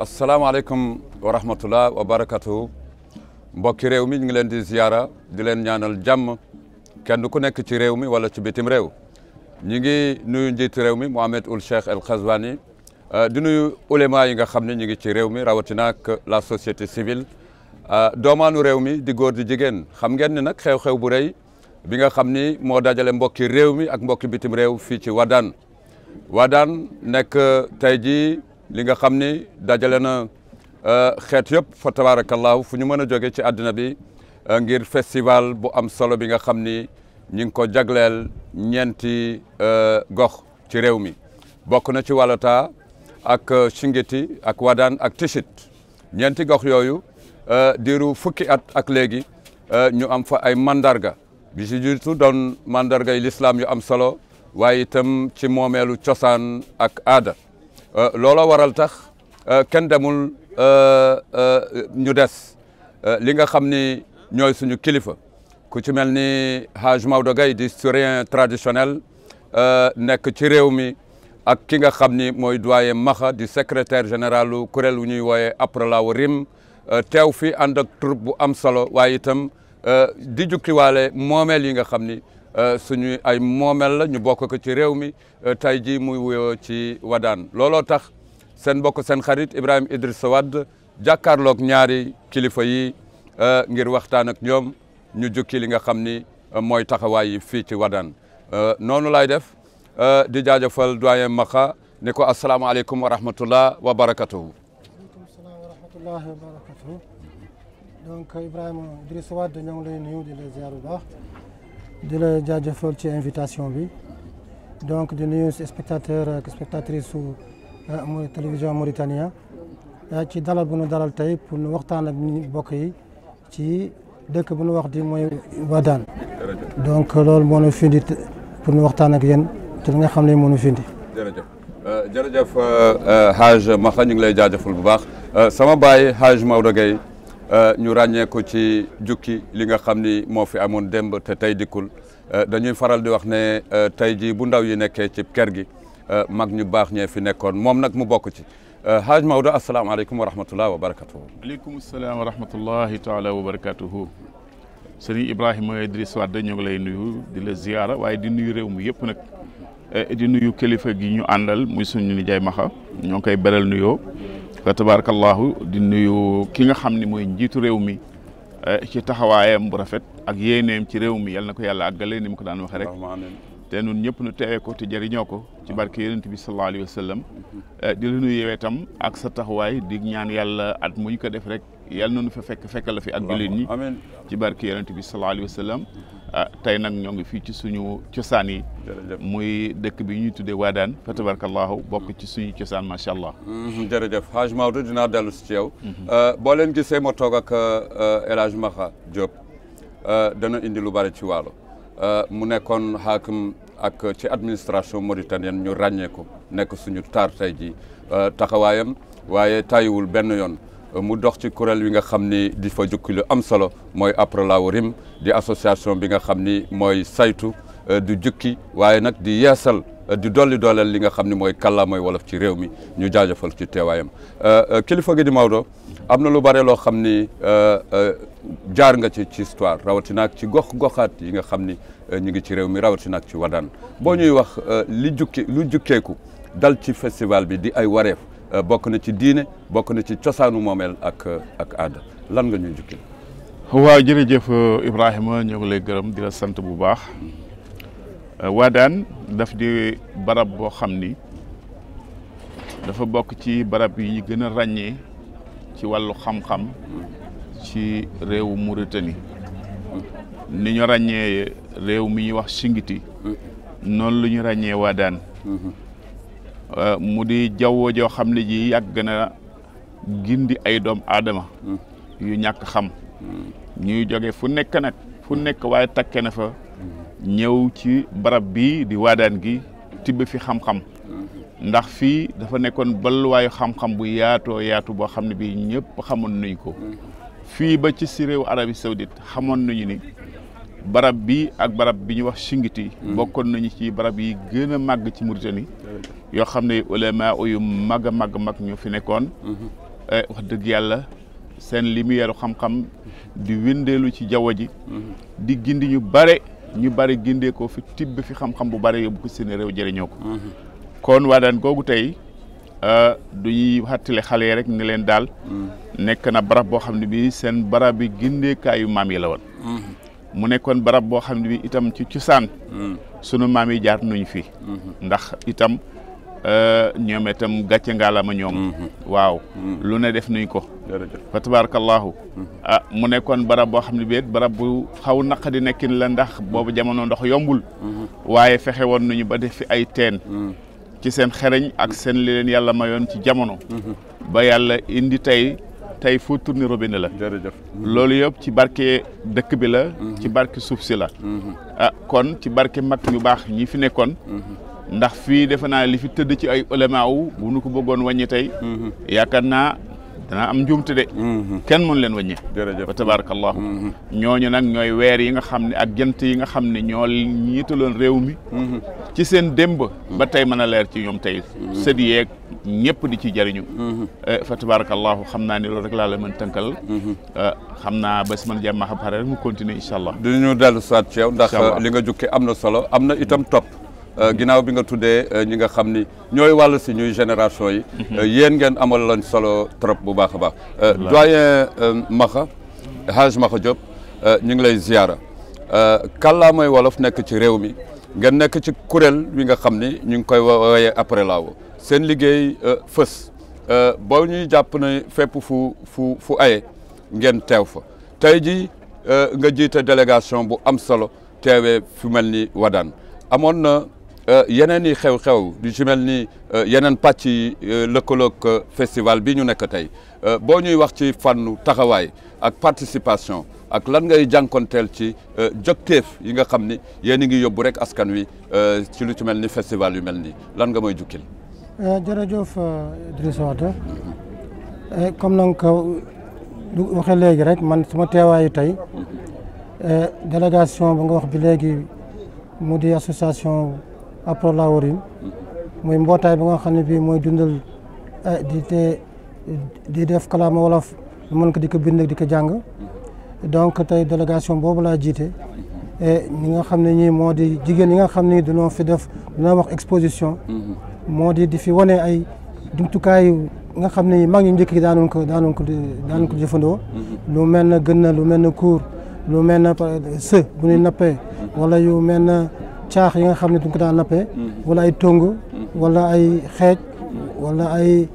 asalaamaaleykum wa rahmatullah wa barakatuhu mbokki réew mi ñu ngi leen di ziyaara di leen ñaanal jàmm kenn ku nekk ci réew mi wala ci bitim réew ñi ngi nuyu njiitu réew mi Mohamed Ould Cheikh El Ghazouani euh, di nuyu ulema yi nga xam ne ñu ngi ci réew mi rawatina ak la société civile euh, doomaanu réew mi di góor di jigéen xam ngeen ne nag xew-xew bu rëy bi nga xam ni moo dajale mbokki réew mi ak mbokki bitim réew fii ci Wadaan Waadaan nekk tey jii li nga xam ni dajale na euh, xeet yëpp fa tabaarakallaahu fu ñu mën a jóge ci àddina bi euh, ngir festival bu am solo bi nga xam ni ñu ngi ko jagleel ñeenti euh, gox ci réew mi bokk na ci Walata ak Shingeti ak Waadaan ak Tishit ñeenti gox yooyu diiru fukki at ak léegi ñu am fa ay mandarga bi si jiitu doon mandargay lislaam yu am solo waaye itam ci moomeelu cosaan ak aada euh, looloo waral tax euh, kenn demul euh, ñu des li nga xam ni ñooy suñu kilifa ku ci mel ni Haj Maodo Gaye di historien traditionnel nekk ci réew mi ak ki nga xam ni mooy doyen Maxa di secrétaire généralu kuréel wu ñuy wooyee Apralaw Rim teew fi ànd ak troupe bu am solo waaye itam euh, di jukkiwaale moomeel yi nga xam ni euh, suñu ay moomeel la ñu bokk ko ci réew mi euh, tey jii muy wuyoo ci Wadaan looloo tax seen bokk seen xarit Ibrahima Idrissa Wade jàkkaarloog ñaari kilifa yi ngir waxtaan ak ñoom ñu jukki li nga xam ni mooy taxawaay yi fii ci Wadaan noonu laay def di jaajëfal doyen Maxa ni ko asalaamaaleykum wa rahmatullah wa barakatuhu waaleykum salaam wa rahmatullahi wa barakatuhu donc Ibrahima Idrissa Wade ñoo ngi lay nuyu di la ziar bu baax di la jaajëfal ci invitation bi donc di nuyu spectateur ak spectatrice su euh, télévision Mauritania euh, ci dalal bu nu dalal tey pour nu waxtaan ak bokk yi ci dëkk bu ñu wax di mooy Wadaan donc loolu moo ñu findi pour ñu waxtaan ak yéen ci li nga xam ne moo ñu findi. jërëjëf euh, jërëjëf euh, euh, Haj Maxa ñu ngi lay jaajëfal bu baax sama baay Haj Maodo Gueye ñu ràññee ko ci jukki li nga xam ni moo fi amoon démb te tey dikkul dañuy faral di wax ne tey jii bu ndaw yi nekkee ci kër gi. Euh, mag ñu baax ñee fi nekkoon moom nag mu bokk ci Haaj Maodo asalaamaaleykum wa rahmatulah wa barakatuhu. aleykum salaam wa rahmatullahi taala wa barakatuhu. Sëriñ Ibrahima Idriss Wade ñoo ngi lay nuyu di la ziyaara waaye di nuyu réew mi yëpp nag. di nuyu kilifa gi ñu àndal muy suñu nijaay Maxa ñoo ngi koy beral nuyoo. fa tabarakallahu di nuyu ki nga xam ni mooy njiitu réew mi. ci taxawaayam bu rafet ak yéeneem ci réew mi yal na ko yàlla àggale ni mu ko daan waxee rek. te nun ñëpp nu teewee ko te jëriñoo ko. ci barke yonent bi sallallahu alayhi wa sallam Eh, di la nuyu yow itam ak sa taxawaay di ñaan yàlla at muñ ko def rek yàlla nañu fa fekk fekk la fi ak jullit ñi ci barki yonent bi sallallahu alayhi wa sallam ah, tey nag ñoo ngi fii ci suñu cosaan yi muy dëkk bi ñuy tuddee Waadaan fa tabarakallahu bokk ci suñu cosaan macha allah mm-hmm, jërëjëf Haj Maodo dinaa dellu si ci yow mm-hmm. eh, boo leen gisee ma toog ak eh, El Hadj Maxa Diop dana indi lu bari ci waalo mu nekkoon xaakim ak ci administration mauritanienne ñu ràññee ko nekk suñu taar tey ji euh, taxawaayam waaye tàyyiwul benn yoon mu dox ci kuréel yi nga xam ni di fa jukki lu am solo mooy Aprolaw Rim di association bi nga xam ni mooy saytu euh, du jukki waaye nag di yeesal euh, di dolli dooleel li nga xam ni mooy kàllaamay wolof ci réew mi ñu jaajëfal ci teewaayam kilifa gi di Maodo am na lu bare loo xam ni euh, euh, jaar nga ci ci histoire rawatina ak ci gox goxaat yi nga xam ni euh, ñu ngi ci réew mi rawatina ak ci wadaan boo ñuy wax li jukki lu jukkeeku dal ci festival bi di ay wareef bokk na ci diine bokk na ci cosaanu moomeel ak ak aada lan nga ñuy jukki waaw jërëjëf Ibrahima ñoo ngi lay gërëm di la sant bu baax Wadaan daf di barab boo xam ni dafa bokk ci barab yi ñu gën a ràññee ci wàllu xam-xam ci réewu Mauritanie ni ñu ràññee réew mi ñuy wax Singiti noonu lu ñu ràññee Waadaan euh, mu di jaww joo xam ne ji yàgg na gindi ay doom aadama yu ñàkk xam ñuy joge fu nekk nag fu nekk waaye takke na fa ñëw ci barab bii di Waadaan gi tibb fi xam-xam ndax fii dafa nekkoon balluwaayu xam-xam bu yaatoo yaatu boo xam ne bii ñëpp xamoon nañ ko fii ba ci si réew Arabie Saoudite xamoon nañu ni barab bi ak barab bi ñu wax Chingiti bokkoon nañu ci barab yi gën a màgg ci Mauritanie yoo xam ne ulama yu mag a mag mag ñu fi nekkoon wax dëgg yàlla seen lumière xam-xam di windeelu ci jaww ji di gindi ñu bare ñu bare gindee ko fi tibb fi xam-xam bu bare yóbbu ko seen réew jëriñoo ko kon waa daan googu tey euh, du ñuy xattale xale yi rek ni leen daal nekk na barab boo xam ne bii seen barab bi gindeekaayu maam yi la woon mu nekkoon barab boo xam ne bi itam ci cosaan hmm. sunu maam yi jaar nuñ fi hmm. ndax itam euh, ñoom itam gàcce ngaalama ñoom hmm. waaw lu ne def nuñ ko fa tabarakallahu ah mu nekkoon barab boo xam ne bi barab bu xaw naqa di nekkin la ndax boobu jamono ndox yombul waaye fexe woon nañu ba def fi ay teen ci seen xereñ ak seen li leen yàlla mayoon ci jamono ba yàlla indi tey tey foo tourné robinet la jërëjëf loolu yëpp ci barke dëkk bi la ci barke suuf si la ah kon ci barke mag ñu baax ñi fi nekkoon ndax fii defe naa li fi tëdd ci ay ulama wu bu nu ko bëggoon wàññi tey yaakaar naa danaa am njuumte de mm-hmm. kenn mën leen wàññi wa tabarakallahu mm-hmm. ñooñu nag ñooy weer yi nga xam ne ak jant yi nga xam ne ñoo ñiitaloon réew mi mm-hmm. ci seen démb ba tey mën a leer ci ñoom tey sëdi yeeg ñëpp di ci jëriñu eh, fa tabarakallahu xam naa ni loolu rek laa la mën tënkal eh, xam naa ba si mën jàmm xam pare rek mu continuer incha allah dinañu dellu saat ci yow ndax li nga jukkee am na solo am na itam topp eh, ginnaaw bi nga tuddee ñi nga xam ni ñooy wàll si ñuy génération yi. Mhm. Euh, yéen ngeen amal lañ solo trop bu baax a baax. Euh, doyen euh, Maxa Haj Maxa Diop ñu ngi lay ziara kàllaamay wolof nekk ci réew mi ngeen nekk ci kuréel wi nga xam ni ñu ngi koy woowee après laaw seen liggéey fës boo ñuy jàpp na fépp fu fu fu aye ngeen teew fa tey ji nga jiite délégation bu am solo. teewee fu mel ni Wadaan amoon na euh, yeneen i xew-xew di ci mel ni euh, yeneen pàcc yi euh, lëkkaloog festival bi ñu nekk tey boo ñuy wax ci fànnu taxawaay ak participation ak lan ngay jànkonteel ci jokteef yi nga xam ni yéen a ngi yóbbu rek askan wi ci lu ci mel ni festival yu mel nii lan nga mooy jukkil Euh, jërëjëf euh, Idrissa Wade euh, comme na nga ko waxee léegi rek man suma teewaayu tey délégation ba nga wax bi léegi mu di association Apro Laworim muy mbootaay bi nga xam ne bii mooy dundal di te di def kalaama wolof mën ko di ko bind di ko jàng donc tey délégation boobu laa jiite et ñi nga xam ne ñii moo di jigéen ñi nga xam ne dañoo fi def dañoo wax exposition mhm. moo di di fi wane ay jumtukaayu nga xam ne mag ñu njëkk yi daanoon ko daanoon ko daanoon ko jëfandoo mhm. lu mel na gën na lu mel na kuur lu mel na së bu ñuy nappee mhm. wala yu mel na caax yi nga xam ne duñ ko daan nappee wala ay tongu wala ay xeej wala ay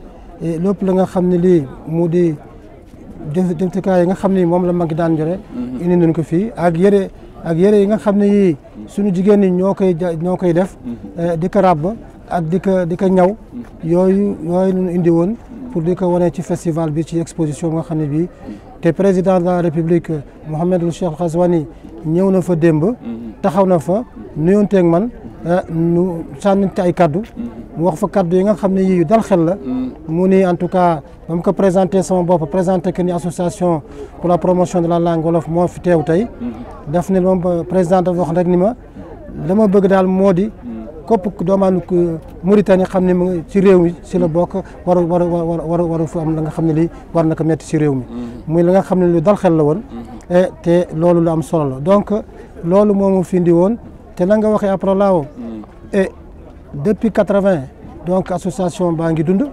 Eh, lépp la nga xam ne lii mu di jumtukaay yi nga xam ne moom la mag daan jore mhm. indi nañ ko fii ak yére ak yére yi nga xam ne yii suñu jigéen ñi ñoo koy ñoo koy def mhm. eh, di ko ràbb ak di ko di ko ñaw mhm. yooyu yooyu lañu indi woon pour di ko wane ci festival bi ci exposition nga xam ne bii te président de la république Mouhamadou Cheikh Ghazouani ñëw na fa démb. taxaw na fa nuyonteeg man eh, nu sànnante ay kaddu. mu wax fa kaddu yi nga xam ne yii yu dal xel la. mu ni en tout cas ba mu ko présenté sama bopp présenté que ni association pour la promotion de la langue wolof moo fi teew tey. daf ne moom président dafa wax rek ni ma. la ma bëgg daal moo di kopp doomaanu Mauritanie xam ne mu ci réew mi si la bokk war a war a war a war a fu am la nga xam ne lii war na ko metti si réew mi muy la nga xam ne lu dal xel la woon eh, te loolu lu am solo la donc loolu moomu fi indi woon te na nga waxee après laawo et depuis quatre-vingt donc association baa ngi dund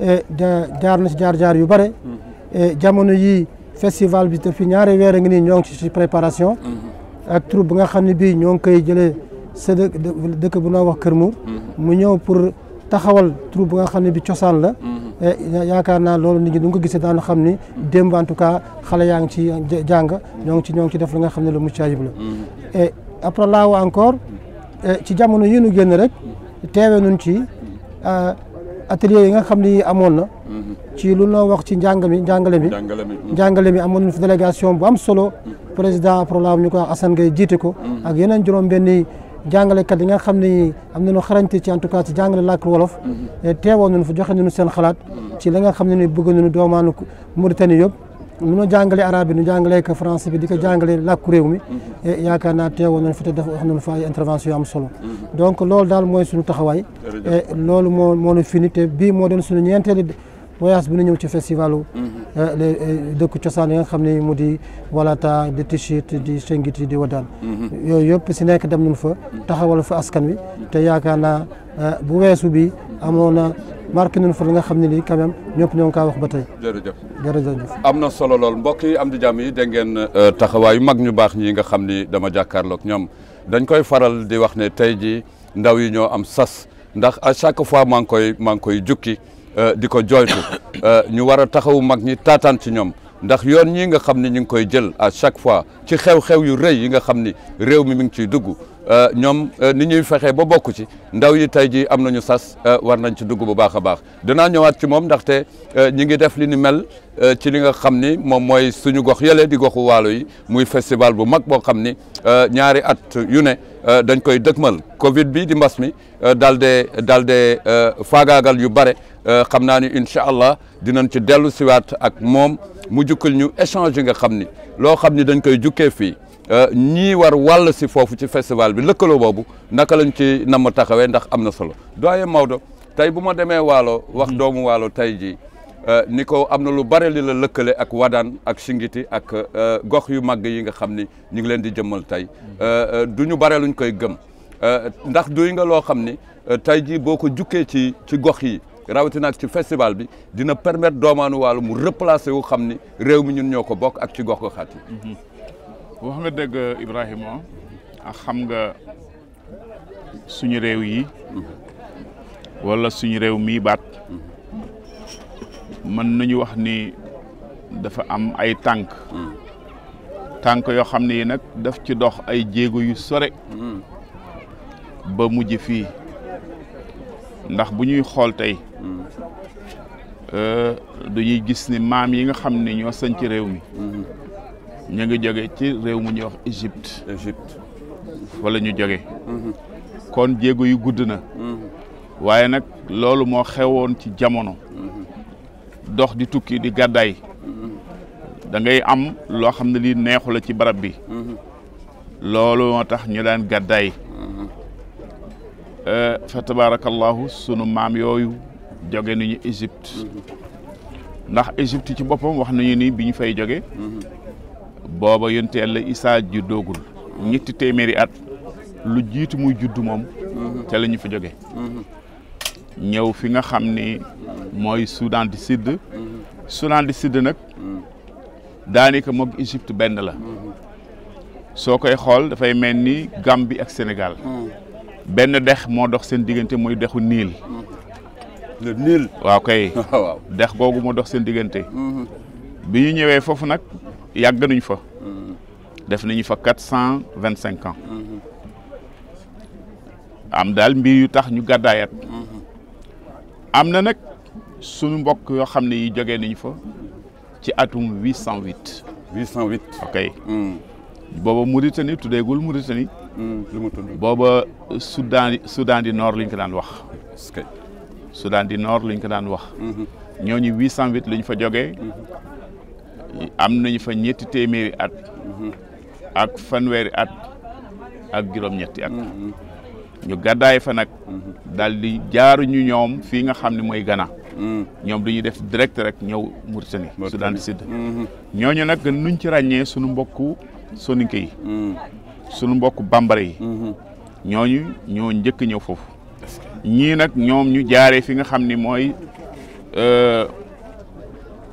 et da jaar na si jaar-jaar yu bare et jamono yii festival bi te fi ñaari weer a ngi nii ñoo ngi ci ci préparation. ak troupe bi nga xam ne bii ñoo ngi koy jëlee sa dëkk dëkk bu noo wax Kër Mouur. mu ñëw pour taxawal troupe bi nga xam ne bi cosaan la. Eh, ya- yaakaar naa loolu nit ñi du nga ko gisee daanu xam ni démb en tout cas xale yaa ngi ci jàng ñoo ngi ci ñoo ngi ci def li nga xam ne lu mucc ayib la. et après là encore Eh, ci jamono yi nu génn rek teewe nun ci eh, atelier yi nga xam ni amoon na mhm. ci lu noo wax ci njàng mi njàngale mi njàngale mi mhm. amoon nañu fi délégation bu am solo mhm. président programme ñu ko Assane Gueye jiite ko ak yeneen juróom benni jàngalekat yi nga xam ne am nañu xarañte ci en tout cas ci jàngale làkk wolof eh, teewoon nañu fa joxe nañu seen xalaat ci li nga xam ne ni bëgg nañu doomaanu Mauritanie yëpp nu ma jàngalee arabe bi nu jàngalee ko français bi di ko jàngalee làkku réew mi eh, yaakaar naa teewoon nañ fi te def wax nañ fa ay intervention am solo donc loolu daal mooy suñu taxawaay eh, loolu moo moo nu fini te bii moo doon suñu ñeenteeli voyage bi nu ñëw ci festivalu eh, les dëkku cosaan yi nga xam ne mu di Walata di Tichit di Sengiti di Wadaan yooyu yëpp si nekk dem nañ fa taxawal fa askan wi te yaakaar naa euh, bu weesu bi amoon na marqué nañu fa li nga xam ne lii quand même ñëpp ñoo ngi kaa wax ba tey. jërëjëf jërëjëf. am na solo lool mbokk yi am di jàmm yi dégg ngeen euh, taxawaayu mag ñu baax ñi nga xam ni dama jàkkaarloog ñoom dañ koy faral di wax ne tey ji ndaw yi ñoo am sas ndax à chaque fois maa ngi koy maa ngi koy jukki euh, di ko jooytu ñu war a taxawu mag ñi taataan ci ñoom. ndax yoon ñi nga xam ne ñu ngi koy jël à chaque fois ci xew-xew yu rëy yi nga xam ni réew mi mi ngi ciy dugg euh, ñoom euh, ni ñuy fexee ba bokk ci ndaw yi tey jii am nañu sas euh, war nañ ci dugg bu baax a baax danaa ñëwaat ci moom ndaxte ñi ngi def li ni mel ci li nga xam ni moom mooy suñu gox yële di goxu waalo yi muy festival bu mag boo xam ni ñaari at yu ne dañ koy dëgmal Covid bi di mbas mi euh, daal de daal de euh, faagaagal yu bare euh, xam naa ni incha allah dinañ ci dellu siwaat ak moom mu jukkal ñu échange yi nga xam ni loo xam ni dañ koy jukkee fii ñii war wàll si foofu ci festival bi lëkkaloo boobu naka lañ ci namm taxawee ndax am na solo doyen Maodo tey bu ma demee waalo wax hmm. doomu waalo tey jii Euh, ni ko am na lu bare li la lëkkale ak Wadaan ak Singiti ak euh, gox yu màgg yi nga xam ni ñu ngi leen di jëmmal tey euh, du ñu bare luñ koy gëm euh, ndax duy nga loo xam ni euh, tey jii boo ko jukkee ci ci gox yi rawatina ak ci festival bi dina permettre doomaanu waalo mu replacer wu xam ni réew mi ñun ñoo ko bokk ak ci gox goxaat yi. Mhm. wax nga dëgg Ibrahima ah, xam nga suñu réew yi mhm. wala suñu réew mii baat mhm. mën nañu wax ni dafa am ay tànk. tànk yoo xam ne yi nag daf ci dox ay jéego yu sore hmm. ba mujj fii ndax bu ñuy xool tey hmm. euh, dañuy gis ni maam yi nga xam ni ñoo sañ ci réew mi hmm. ñu ngi jóge ci réew mu ñuy wax Égypte Égypte wala ñu jóge kon jéego yu gudd na waaye nag loolu moo xewoon ci jamono dox di tukki di gàddaay da ngay am loo xam ne lii neexu la ci barab bi loolu moo tax ñu daan gàddaay euh, fa tabarakallahu sunu maam yooyu joge nañu Égypte ndax Égypte ci boppam wax nañu ni bi ñu fay joge booba yonte yàlla Isaa juddoogul ñetti téeméeri at lu jiitu muy judd moom ca la ñu fa jóge ñëw fi nga xam ni mooy Soudan du Sud Soudan du Sud nag daanaka moog Égypte benn la soo koy xool dafay mel ni Gambie ak Sénégal benn dex moo dox seen diggante mooy dexu Niil le Nil waaw kay waaw dex googu moo dox seen diggante bi ñu ñëwee foofu nag yàgg nañ fa def nañu fa quatre cent vingt cinq ans am daal mbir yu tax ñu gàddaayat am na nag suñu mbokk yoo xam ne yi jógee nañu fa ci atum 808. 808. ok. Hmm. booba Mauritanie tuddeegul Mauritanie. Hmm, lu mu tudd booba Soudan Soudan du Nord lañ ko daan wax. ok Soudan du Nord lañ ko daan wax. Hmm. ñooñu 808 lañ fa jógee. am nañu fa ñetti téeméeri at. ak fanweeri at ak juróom-ñetti at mm-hmm. ñu gàddaay fa nag mm-hmm. daal di jaaru ñu ñoom fii nga xam ne mooy Ghana mm. ñoom dañuy def direct rek ñëw Mauritanie Soudan du Sud mm-hmm. ñooñu nag nuñ ci ràññee suñu mbokku soninke yi mm. suñu mbokku bambara yi ñooñu ñoo njëkk ñëw foofu ñii nag ñoom ñu jaaree fi nga xam ni mooy euh,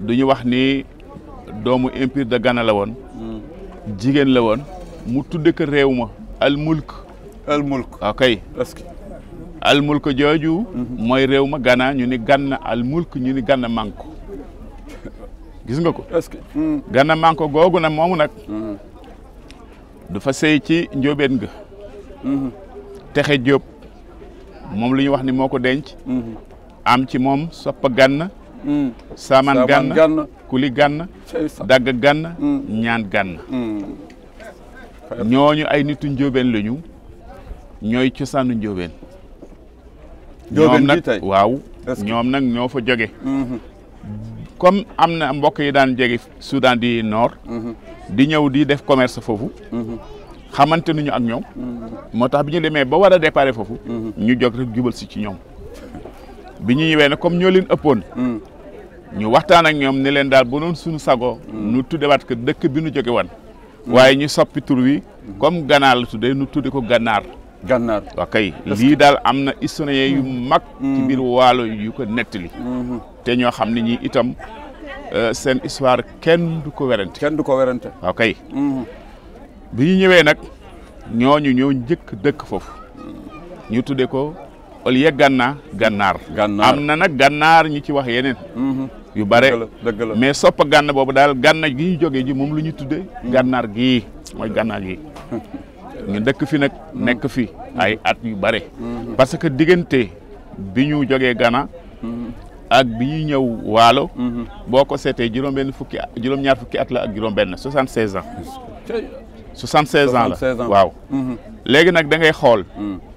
du ñu wax ni doomu empire de Ghana la woon. Hmm. jigéen la woon mu tudde ko réew ma al mulk. al mulk ah, al mulk jooju. Hmm. mooy réew ma Ghana ñu ni Ghana al mulk ñu ni Ghana manko gis nga ko. est-ce que. Hmm. Ghana manko googu nag moomu nag. dafa sey ci njóobeen ga. texe Diop moom lu ñu wax ni moo ko denc. am ci moom soppa gànn hmm. saaman gànn kuli gànn dagg gànn hmm. ñaan gànn hmm. ñooñu ay nitu njóobeen lañu ñooy cosaanu njóobeen ñoom nag waaw ñoom nag ñoo fa jóge comme am na mbokk yi daan jege Soudan di Nord di ñëw di def commerce foofu xamante nañu ak ñoom. Mm-hmm. moo tax bi ñu demee ba war a déparé foofu. Mm-hmm. ñu jog rek jubal si ci ñoom. bi ñu ñëwee ne comme ñoo leen ëppoon hmm. ñu waxtaan ak ñoom ne leen daal bu doon suñu sago hmm. ñu tuddewaat ko dëkk bi nu jóge woon hmm. waaye ñu soppi tur wi comme ganaar la tuddee nu tudde ko gànnaar gànnaar waaw kay lii daal am na historien yu mag ci biir waalo yu ko nettali te ñoo xam ne ñi itam euh, seen histoire kenn du ko werante kenn du ko werante waaw kay bi ñu ñëwee nag ñooñu ñoo njëkk dëkk foofu ñu tudde ko au lieu gànnaa gànnaar Gànnaar. am na nag gànnaar ñu ci wax yeneen Mhm. yu bare Dëgg la, dëgg la. mais soppa gànn boobu daal gànna gi ñu jógee ji moom lu ñu tuddee gànnaar gii mooy gànnaar gii ñu dëkk fi nag nekk fi ay at yu bare parce que diggante bi ñu jógee Ghana ak bi ñuy ñëw waalo boo ko seetee juróom benn fukki at juróom ñaar fukki at la ak juróom benn soixante seize ans Cey. soixante seize ans 76 la ans. waaw Mhm. léegi nag da ngay xool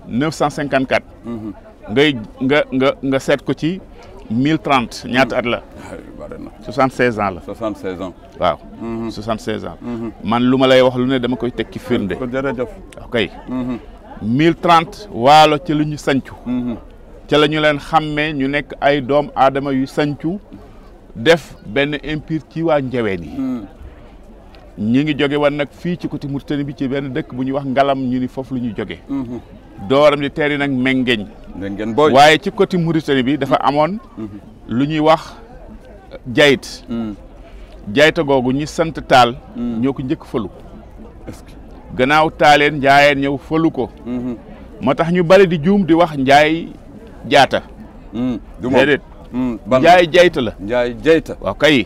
954. Mhm. ngay nga nga nga seet ko ci 1030 ñaata at la. 76 ans la. 76 ans. waaw. 76 mhm. ans. Mhm. man lu ma lay wax lu ne dama koy teg ci firnde. jërëjëf ok. 1030 waalo ci lu ñu sancu. ca la ñu leen xàmmee ñu nekk ay doom aadama yu sancu def benn empire ci waa njaween yi. ñi ngi jóge woon nag fii ci côté Mauritanie bi ci benn dëkk bu ñuy wax ngalam ñu ni foofu la ñu jóge mhm. dooram di teeri nag mengeñ mengeñ booy waaye ci côté Mauritanie bi dafa amoon mhm. lu ñuy wax jayit mhm. jayta googu ñi sant taal ñoo ko njëkk falu gannaaw taaleen njaayeen ñëw falu ko moo tax ñu bari di juum di wax njaay jaata déedéet njaay jayta la njaay jayta waaw kay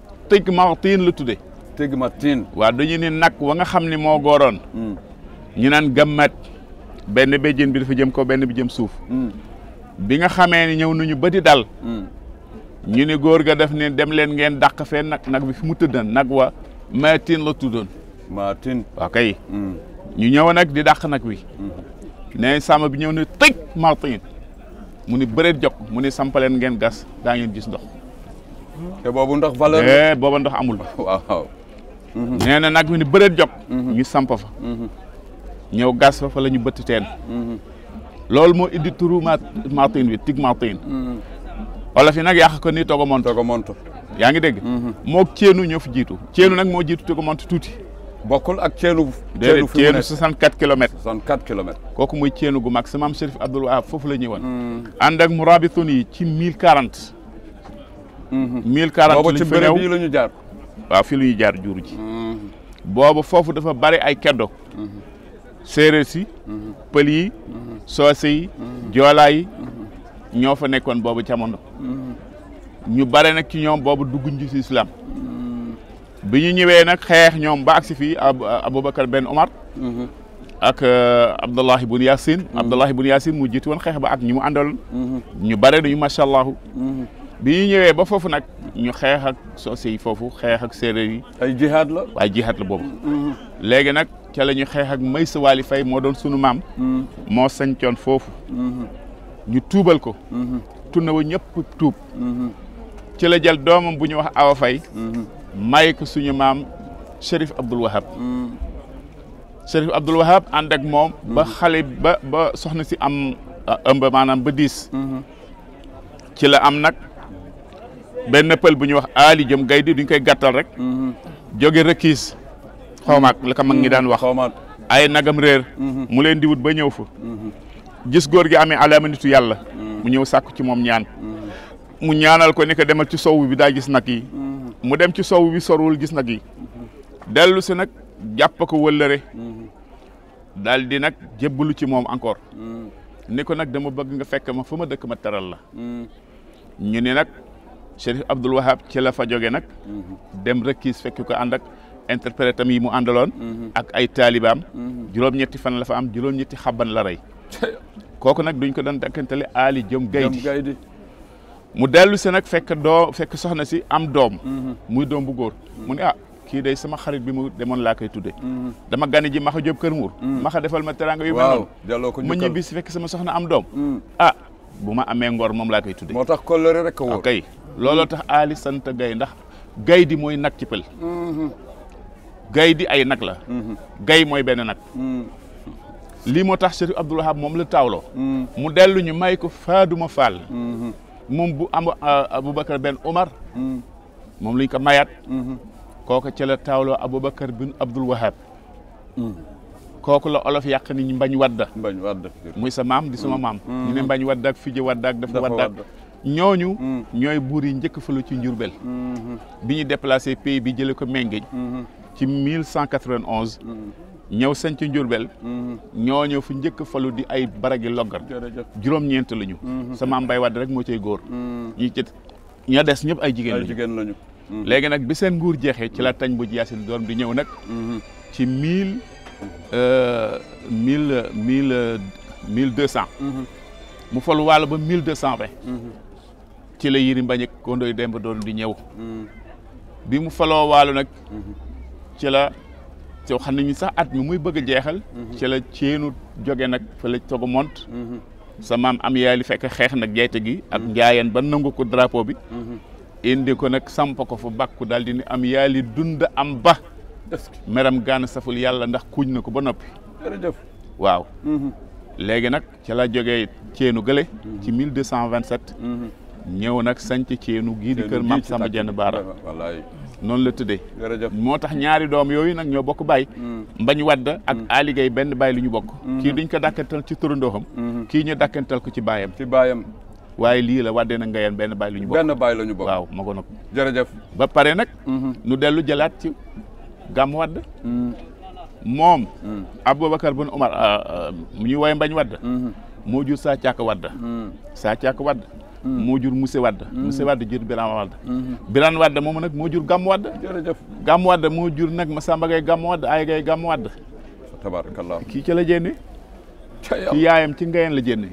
tëgg ma tiin la tudde tëgg ma tiin waaw dañu ne nag wa nga xam ne moo gooroon hmm. ñu naan gammat benn béjjén bi dafa jëm ko benn bi jëm suuf hmm. bi nga xamee ne ñëw nañu ba di dal hmm. ñu ne góor ga def ne dem leen ngeen dàq fee nag nag bi fi mu tëddan nag wa maatin la tuddoon maatin waaw kay ñu ñëw nag di dàq nag wi ne sàmm bi ñëw ne tëj maatin mu ni bëreet jog mu ni sampaleen ngeen gas daa ngeen gis ndox te boobu ndox valeur eh booba ndox amul waaw mhm. nee na nag mu ni bëreet jog mhm. ñu samp fa mhm. ñëw gas fa fa la ñu bëtt teen loolu moo indi turu ma martin bi tig martin wolof yi nag yàq ko nii togo monto togo monto yaa ngi dégg mook ceenu ñoo fi jiitu ceenu nag moo jiitu togo monto tuuti bokkul ak ceenu. déedéet ceenu 64 kilomètres. 64 kilomètres. kooku muy ceenu gu mag sa maam Chérif Abdoul Wahab foofu la ñuy woon. Hmm. ànd ak murabitun yi ci 1040. 1040 lañ fa ñëw la ñu jaar. waaw fii la ñu jaar jur ji. Hmm. boobu foofu dafa bari ay keddo. Hmm. séeréer si. pël yi. soose yi. joolaa yi. ñoo fa nekkoon boobu jamono. ñu bare nag ci ñoom boobu dugguñ ci islam. bi ñu ñëwee nag xeex ñoom ba agsi fii Aboubacar Ben Omar mhm. ak euh, Abdallahi bun Yaasin mhm. Abdallahi bun Yaasin mu jiitu woon xeex ba ak ñu mu àndaloon mhm. ñu bare nañu macha allah bi ñu ñëwee ba foofu nag ñu xeex ak soose yi foofu xeex ak séeréer yi ay jihaad la waaye jihaad la boobu léegi nag ca la ñu xeex ak Maysa Waali Fay moo doon sunu maam moo sañcoon foofu ñu tuubal ko tund wa ñëpp tuub mhm. ci la jël doomam bu ñu wax Awa Faye mhm. may ko suñu maam Chérif Abdoul Wahab mhm. Chérif Abdoul Wahab ànd ak moom ba xale ba ba soxna si am ah, ëmb maanaam ba diis ci la am nag benn pël bu ñuy wax aali jëm gay di duñ koy gàttal rek jóge rëkkiis xawmaak la ko mag ñi daan wax ay nagam réer mu leen di wut ba ñëw fa gis góor gi amee alaama nitu yàlla mm. mu ñëw sàkku ci moom ñaan mm. mu ñaanal ko ni ko demal ci sowu bi daa gis nag yi mm. mu dem ci sowu bi sorwul gis nag yi mm-hmm. dellu si nag jàpp ko wëllëre mm-hmm. daal di nag jébbalu ci moom encore ni ko nag dama bëgg nga fekk ma fu ma dëkk ma teral la ñu ni nag Chérif Abdoul Wahab ci la fa jóge nag mm-hmm. dem rëkkiis fekk ko ànd ak interprète am yi mu àndaloon mm-hmm. ak ay taalibaam mm-hmm. juróom-ñetti fan la fa am juróom-ñetti xaban la rey kooku nag duñ ko doon dakkantale aali jëm gaydi mu dellu si nag fekk doo fekk soxna si am doom muy doom bu góor mu ne ah kii day sama xarit bi mu demoon laa koy tudde dama gane ji maxa jóob kër muur maxa defal ma teraanga yu mel noonu ma ñibbi si fekk sama soxna am doom ah bu ma amee ngor moom laa koy tuddee. moo tax kóllëre rek ko wóor. ok looloo tax Ali sant gay ndax gay di mooy nag ci pël. Mhm. gay di ay nag la. Mhm. gay mooy benn nag. Mhm. lii moo tax Chérif Abdoul Wahab moom la taawloo. mu dellu ñu may ko Faaduma Fall. moom bu am euh, Aboubacar Ben Omar. moom lañ ko mayaat. kooka ca la taawloo Aboubacar bin Abdoul Wahab. Hmm. kooku la olof yàq ni mbañ wadda mbañ wadda muy sa maam di suma hmm. maam hmm. ñu ne mbañ wadda ak fiji wadda ak dafa wadda ak ñooñu ñooy buur yi njëkk falu ci njurbel bi ñu déplacé pays bi jële ko Mengeñ ci 1191 ñëw sañ ci Njurbel mm-hmm. ñoo ñëw fu njëkk falu di ay baragi loggar juróom-ñeent la ñu mm-hmm. sama mbay wadd rek moo cay góor mm-hmm. ñi ci ña des ñëpp ay jigéen lañu jigéen lañu. Mhm. léegi nag bi seen nguur jeexee ci la tañ bu yaasin doom di ñëw nag. Mhm. ci mille euh, mille mille mille deux cent. Mhm. mu fol waalo ba mille deux cent vingt. ci la Yirim Mbagnick Kondoy Demba doon di ñëw. bi mu faloo waalo nag. ci la ci xam nañu sax at mi muy bëgg a jeexal. ci la ceenu jóge nag fa la soog a mont. sa maam am yaali fekk xeex nag jayte gi ak mm-hmm. njaayeen ba nangu ko drapeau bi mm-hmm. indi ko nag samp ko fu bàkku daal di ni am yaali dund am ba meram gaana saful yàlla ndax kuuñ na ko ba noppi waaw mm-hmm. léegi nag ca la jógee ceenu gële ci mille deux cent vingt sept ñëw nag sanc ceenu gii di kër maam Samba Jenn Baara noonu la tëddee moo tax ñaari doom yooyu nag ñoo bokk baay mm. mbañ wadda ak mm. aligéey benn baay lu ñu bokk mm-hmm. kii duñ ko dàkkantal ci turandooxam mm-hmm. kii ñu dàkkantal ko ci baayam ci baayam waaye lii la waddee na ngayeen benn baay lu ñu bokk benn baay la ñu bokk waaw ma ko nag jërëjëf ba pare nag mm-hmm. nu dellu jëlaat ci gàmm wadd moom hmm. Aboubacar bun Omar mu ah, ah, ñuy woye mbañ wadd hmm. moo jur saa càkk wadd hmm. saa càkk wadd moo jur Mousse Wadd Mousse Wadd jur Birane Wadd Birane Wadd moom nag moo jur Gàmm Wadd jërëjëf Gàmm Wadd moo jur nag Masamba Gaye Gàmm Wadd ay Gaye Gàmm Wadd tabarakallah kii ci la jénne ci yaayam ci ngayeen la jénne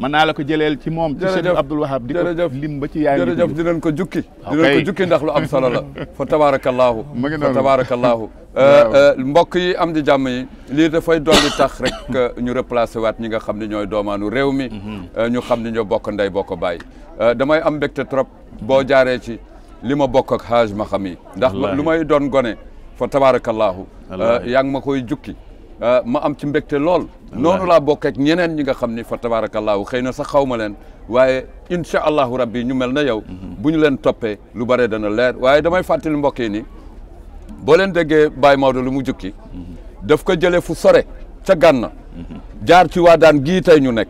mën naa la ko jëleel ci moom ci Cheikh Abdoul Wahab di ko lim ba ci yaayam jërëjëf dinañ ko jukki dina ko jukki ndax lu am solo la fa tabaarakallaahu fa tabaarakallaahu euh, euh, mbokk yi am di jàmm yi lii dafay dolli tax rek euh, ñu replacé waat ñi nga xam ne ñooy doomaanu réew mi mhm. ñu xam ne ñoo bokk ndey bokk bàyyi damay am mbégte trop boo jaaree ci li ma bokk ak xaaj ma xam yi ndax lu may doon gone fa tabaarakallaahu yaa ngi ma koy jukki Euh, ma am ci mbégte lool. noonu laa bokk ak ñeneen ñi nga xam ni fa tabaarakallaahu xëy na sax xaw ma leen waaye incha allahu rabbi ñu mel na yow. Mhm. bu ñu leen toppee lu bare dana leer waaye damay fàttali mbokk yi ni boo leen déggee Baye Maodo lu mu jukki. Mhm. daf ko jëlee fu sore ca gànna mhm. jaar ci waa daan gii tey ñu nekk.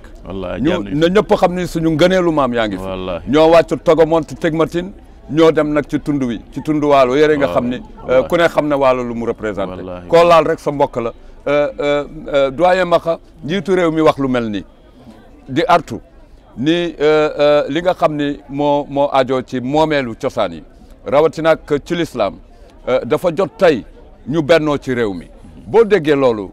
ñu na ñëpp xam ni suñu ngëneelu maam yaa ngi fi. ñoo wàcc Togomonte Tegmatin ñoo dem nag ci tund wi ci tund waalo yére nga xam ni euh, ku ne xam ne waalo lu mu représenté koo laal rek sa mbokk la euh, euh, doyen Maxa njiitu réew mi wax lu mel nii di artu ni li nga xam ni moo moo ajoo ci moomeelu cosaan yi rawatina ak ci lislaam dafa jot tey ñu bennoo ci réew mi boo déggee loolu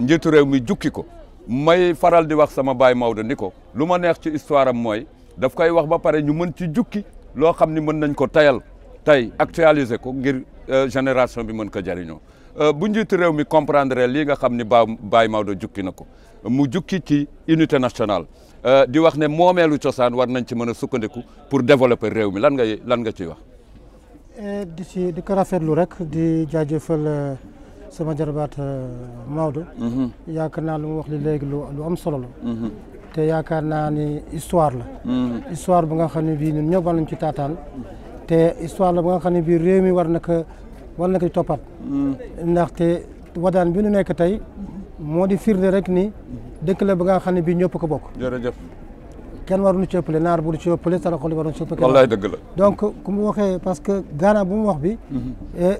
njiitu réew mi jukki ko may faral di wax sama baay Maodo ni ko lu ma neex ci histoire am mooy daf koy wax ba pare ñu mën ci jukki loo xam ni mën nañ ko tayal tey actualiser ko ngir euh, génération bi mën ko jëriñoo euh, bu njiitu réew mi comprendre lii nga xam ni ba Baye Maodo jukki na ko mu jukki ci unité nationale euh, di wax ne moomeelu cosaan war nañ ci mën a sukkandiku pour développer réew mi lan ngay lan nga ciy wax. Eh, di ci di ko rafetlu rek di jaajëfal eh, sama jarbaat eh, Maodo. Mhm. yaakaar naa lu mu wax li léegi lu lu am solo la. Mhm. te yaakaar naa ni histoire la. Mhm. histoire bu nga xam ne bii ñun ñëpp war nañ ci taataan. te histoire la bu nga xam ne bii réew mi war na ko war na ko toppaat. ndaxte. wataan bi nu nekk tey moo di firnde rek ni dëkk la ba nga xam ne bii ñëpp ko bokk jërëjëf kenn waruñu ci ëppale naar bu du ci ëppale saraxoli waruñu ci ëppale wallaay dëgg la donc ku mu waxee parce que Ghana bu mu wax bi mhm. eh,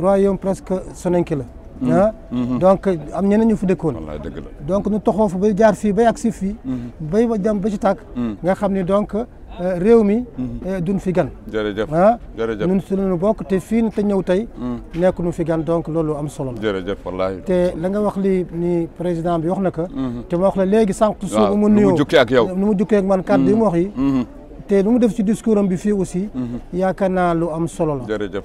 royaume presque soninke la mhm. ah mhm. donc am ñeneen ñu fi dëkkoon wallaay dëgg la donc nu toxoo fa bay jaar fii bay agsi fii bay dem ba ci tàkk nga xam ni donc Euh, réew mi mhm. euh, duñ fi gan jërëjëf ah jërëjëf ñun si lañu bokk te fii te ñëw tey mhm. nekk nu fi gan donc loolu am solo la jërëjëf wallaahi te la nga wax li ni président bi wax na ko mhm. te ma wax la léegi sànq suuf mu nuyoo nu mu jukkee ak yow nu mu jukkee ak man kàddu yi mu wax yi te lu mu def ci discours am bi fii aussi yaakaar naa lu am solo la jërëjëf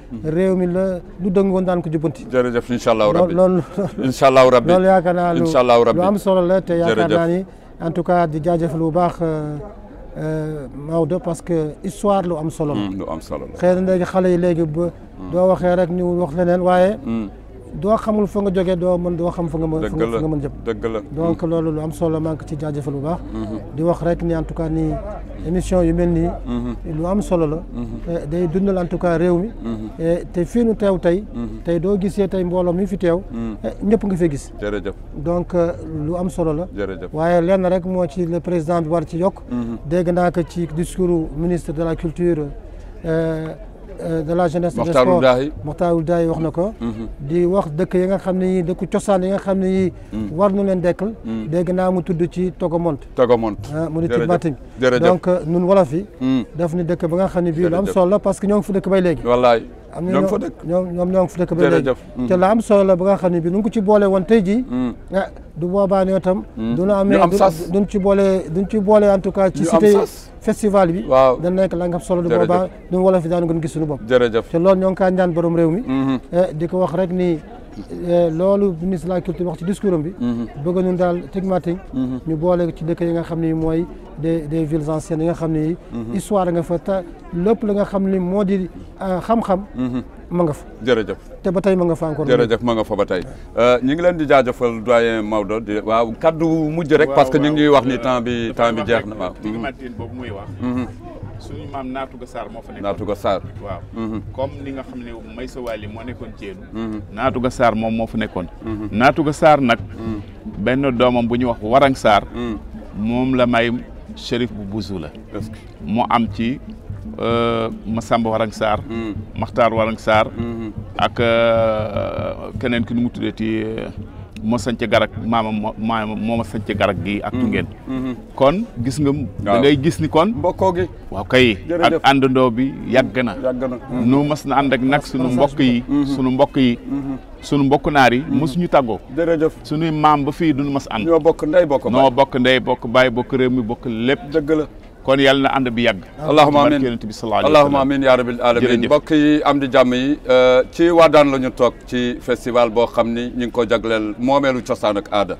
réew mi la lu dëng woon daan ko jubbanti. jërëjëf incha allahu rabbi loolu incha allahu rabbi loolu yaakaar naa lu lu am solo la te yaakaar naa ni en tout cas di jaajëfal bu baax euh, euh, Maodo parce que histoire lu am solo la. Mm, lu am solo la xëy na léegi xale yi léegi ba. Mm. doo waxee rek ñu wax leneen waaye. Mm. doo xamul fa nga jógee doo mën doo xam fa nga mën fa nga mën jëm dëgg la donc loolu lu am solo maa ngi ci jaajëfal bu baax mhm. di wax rek ni en tout cas nii émission yu mel nii mhm. lu am solo la mhm. eh, day dundal en tout cas réew mi eh, te fii nu teew tey tey doo gisee tey mbooloo mi fi teew eh, ñëpp nga fee gis jërëjëf donc euh, lu am solo la jërëjëf waaye lenn rek moo ci le président bi war ci yokk dégg naa ko ci discours ministre de la culture euh, Euh, de la jeunesse des sports Mokhtarou Daay wax na ko mhm. di wax dëkk yi nga xam ne yi dëkk cosaan yi nga xam ne yi mhm. war nu leen dekkal mhm. dégg naa mu tudd ci Togomont Togomont ah, mu ni ci Mating donc euh, nun wolof yi daf ni dëkk ba nga xam ne bii lu am solo la parce que ñoo ngi fu dëkk bay léegi wallaay am ñoo ngi fa dëkk ñoom ñoom ñoo ngi fa dëkk ba léegi mm. te la am solo la ba nga xam ne bi nu ngi ko ci boole woon tey jii mm. ah du boobaa ñoo tam mm. duñu amee duñ ci boole duñ ci boole en tout cas ci cité festival bi waaw dana nekk la nga solo du boobaa ñun wolof yi daanu gën gis suñu bopp jërëjëf te loolu ñoo ngi kaa ñaan borom réew mi mhm. eh, di ko wax rek ni eh, loolu ministre de la culture wax ci discours am bi mhm. bëgg ñun daal tigmating mhm. ñu boole ci dëkk yi nga xam ne mooy des des villes anciennes yi nga xam ne histoire nga fa te lépp li nga xam ni moo di eh, xam-xam ma nga fa jërëjëf te ba tey ma nga fa encore jërëjëf ma nga fa ba tey euh, ñu ngi leen di jaajëfal doyen Maodo di waaw kaddu mujj rek parce que ñu ngi ñuy wax ni temps bi temps bi jeex na waaw stigmatine boobu muy wax mhm. suñu maam Naatuga Sarr moo fa nekk Naatuga Sarr waaw mhm. comme ni nga xam ne may sa waali moo nekkoon Thiédou mhm. Naatuga Sarr moom moo fa nekkoon Naatuga Sarr nag benn doomam bu ñu wax Warang Sarr moom la may shérif bu Buzu la mu am ci euh, Massamba Warang Sarr mm. Maxtaar Warang Sarr mm-hmm. ak euh, keneen ki nu mu tuddee ti euh, moo sanc garag maama maama moo ma sanc garag gi ak mm-hmm. Tungeen mm-hmm. kon gis nga da ngay gis ni kon mbokkoo gi waaw kay ak àndandoo bi yàgg na nu mas na ànd ak nag sunu mbokk yi sunu mbokk yi sunu mbokk naar yi mosuñu mm-hmm. tàggoo jërëjëf suñuy maam ba fii duñu mas ànd ñoo bokk ndey bokk bokk ndey bokk bàyyi bokk réew mi bokk lépp dëgg la kon yàlla na ànd bi yàgg allahuma amin yonent bi sallallahu alayhi wa allahuma sallam amin yaa rabbil alamin Jërëjëf. mbokk yi am di jàmm yi euh, ci waadaan la ñu toog ci festival boo xam ni ñu ngi ko jagleel moomeelu cosaan ak aada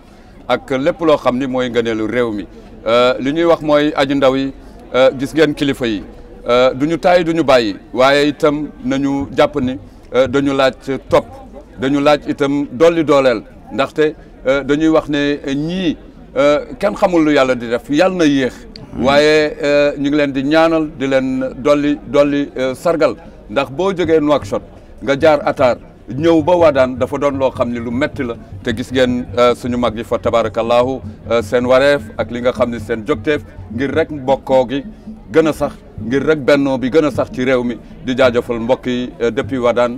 ak lépp loo xam ni mooy ngëneelu réew mi Euh, li ñuy wax mooy aji ndaw yi euh, gis ngeen kilifa yi euh, du ñu tàyyi du ñu bàyyi waaye itam nañu jàpp ni euh, dañu laaj topp dañu laaj itam dolli dooleel ndaxte euh, dañuy wax ne ñii euh, kenn xamul lu yàlla di def yàlla na yéex waaye euh, ñu ngi leen di ñaanal di leen dolli dolli euh, sargal ndax boo jógee Nouakchott nga jaar Atar ñëw ba Wadaan dafa doon loo xam ne lu metti la te gis ngeen suñu mag yi fa tabaarakallaahu seen wareef ak li nga xam ne seen jogteef ngir rek mbokkoo gi gën a sax ngir rek bennoo bi gën a sax ci réew mi di jaajëfal mbokk yi depuis Wadaan